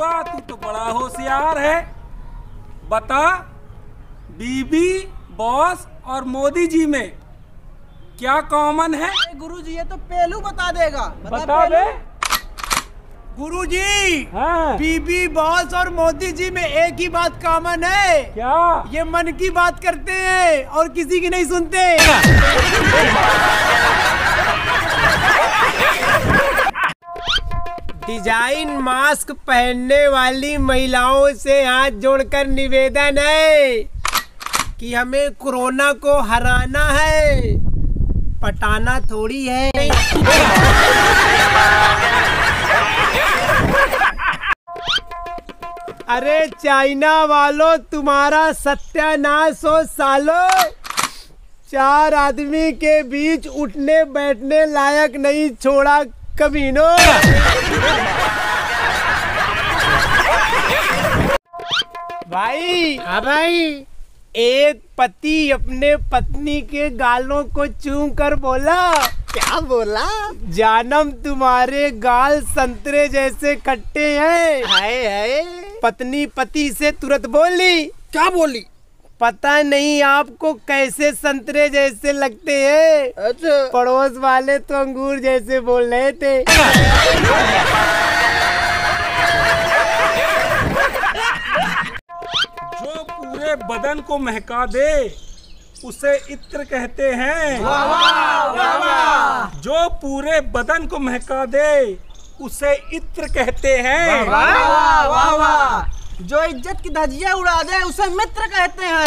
वाह तू तो बड़ा होशियार है। बता बीबी बॉस और मोदी जी में क्या कॉमन है? गुरु जी ये तो पहलू बता देगा। बता बे गुरु जी हाँ। बीबी बॉस और मोदी जी में एक ही बात कॉमन है। क्या? ये मन की बात करते हैं और किसी की नहीं सुनते। डिज़ाइन मास्क पहनने वाली महिलाओं से हाथ जोड़कर निवेदन है कि हमें कोरोना को हराना है। पटाना थोड़ी है। अरे चाइना वालों, तुम्हारा सत्यानाश हो सालो। चार आदमी के बीच उठने बैठने लायक नहीं, छोड़ा कमीनो भाई हाँ भाई। एक पति अपने पत्नी के गालों को चूम कर बोला क्या बोला? जानम तुम्हारे गाल संतरे जैसे खट्टे हैं। हाय हाय। पत्नी पति से तुरंत बोली क्या बोली? पता नहीं आपको कैसे संतरे जैसे लगते हैं। अच्छा। पड़ोस वाले तो अंगूर जैसे बोल रहे थे। जो पूरे बदन को महका दे उसे इत्र कहते हैं। जो पूरे बदन को महका दे उसे इत्र कहते हैं। वाह वाह वाह। जो इज़्ज़त की धजिया उड़ा दे उसे मित्र कहते हैं।